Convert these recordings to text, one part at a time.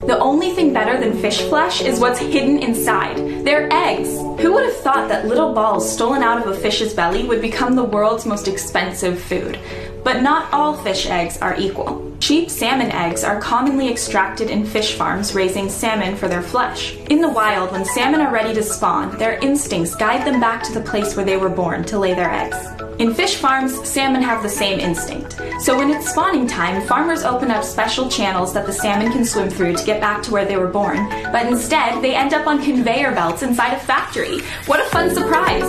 The only thing better than fish flesh is what's hidden inside. They're eggs. Who would have thought that little balls stolen out of a fish's belly would become the world's most expensive food? But not all fish eggs are equal. Cheap salmon eggs are commonly extracted in fish farms raising salmon for their flesh. In the wild, when salmon are ready to spawn, their instincts guide them back to the place where they were born to lay their eggs. In fish farms, salmon have the same instinct. So when it's spawning time, farmers open up special channels that the salmon can swim through to get back to where they were born. But instead, they end up on conveyor belts inside a factory. What a fun surprise!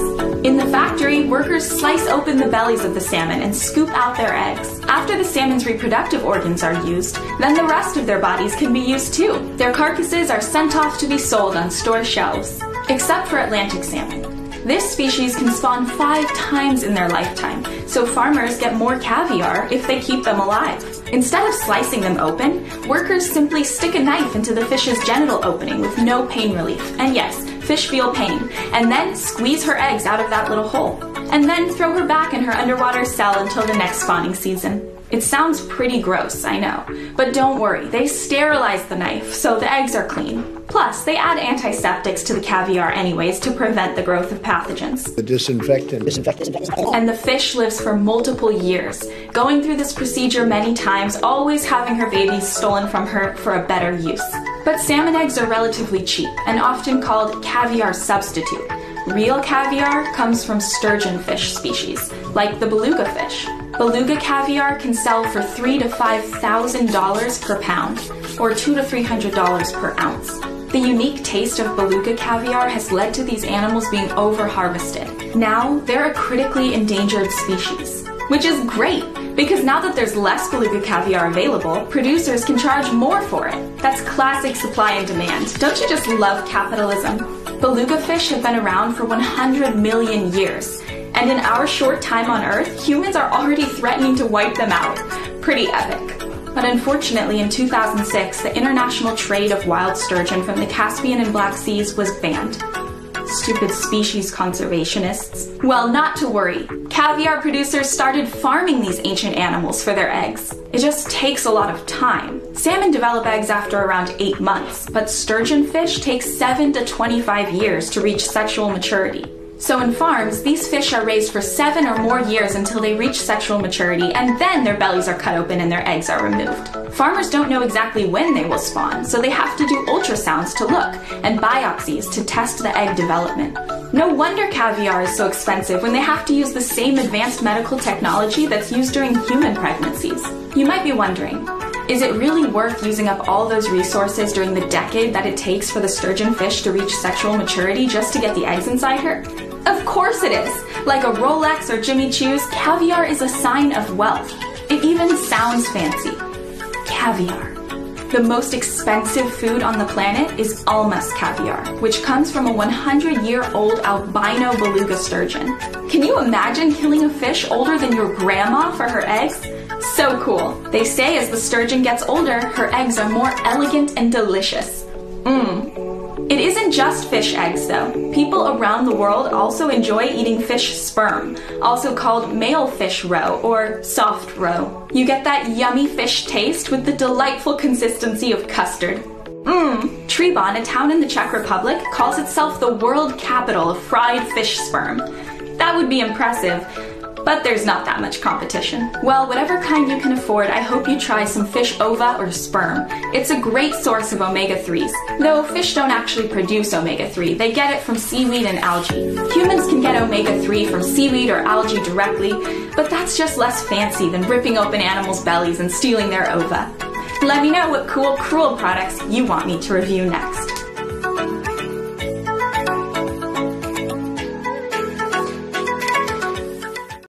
In the factory, workers slice open the bellies of the salmon and scoop out their eggs. After the salmon's reproductive organs are used, then the rest of their bodies can be used too. Their carcasses are sent off to be sold on store shelves. Except for Atlantic salmon. This species can spawn five times in their lifetime, so farmers get more caviar if they keep them alive. Instead of slicing them open, workers simply stick a knife into the fish's genital opening with no pain relief. And yes, fish feel pain, and then squeeze her eggs out of that little hole. And then throw her back in her underwater cell until the next spawning season. It sounds pretty gross, I know, but don't worry, they sterilize the knife so the eggs are clean. Plus, they add antiseptics to the caviar anyways to prevent the growth of pathogens. The disinfectant. And the fish lives for multiple years, going through this procedure many times, always having her babies stolen from her for a better use. But salmon eggs are relatively cheap and often called caviar substitute. Real caviar comes from sturgeon fish species, like the beluga fish. Beluga caviar can sell for three to five thousand dollars per pound, or two to three hundred dollars per ounce. The unique taste of beluga caviar has led to these animals being over harvested. Now they're a critically endangered species, which is great because now that there's less beluga caviar available, producers can charge more for it. That's classic supply and demand. Don't you just love capitalism? Beluga fish have been around for 100 million years, and in our short time on Earth, humans are already threatening to wipe them out. Pretty epic. But unfortunately, in 2006, the international trade of wild sturgeon from the Caspian and Black Seas was banned. Stupid species conservationists. Well, not to worry. Caviar producers started farming these ancient animals for their eggs. It just takes a lot of time. Salmon develop eggs after around 8 months, but sturgeon fish take 7 to 25 years to reach sexual maturity. So in farms, these fish are raised for seven or more years until they reach sexual maturity, and then their bellies are cut open and their eggs are removed. Farmers don't know exactly when they will spawn, so they have to do ultrasounds to look, and biopsies to test the egg development. No wonder caviar is so expensive when they have to use the same advanced medical technology that's used during human pregnancies. You might be wondering, is it really worth using up all those resources during the decade that it takes for the sturgeon fish to reach sexual maturity just to get the eggs inside her? Of course it is! Like a Rolex or Jimmy Choo's, caviar is a sign of wealth. It even sounds fancy. Caviar. The most expensive food on the planet is almas caviar, which comes from a 100 year old albino beluga sturgeon. Can you imagine killing a fish older than your grandma for her eggs? So cool. They say as the sturgeon gets older, her eggs are more elegant and delicious. Mmm, it isn't just fish eggs though. People around the world also enjoy eating fish sperm, also called male fish roe or soft roe. You get that yummy fish taste with the delightful consistency of custard. Mmm. Třeboň, a town in the Czech Republic, calls itself the world capital of fried fish sperm. That would be impressive, but there's not that much competition. Well, whatever kind you can afford, I hope you try some fish ova or sperm. It's a great source of omega-3s, though fish don't actually produce omega-3, they get it from seaweed and algae. Humans can get omega-3 from seaweed or algae directly, but that's just less fancy than ripping open animals' bellies and stealing their ova. Let me know what cool cruel products you want me to review next.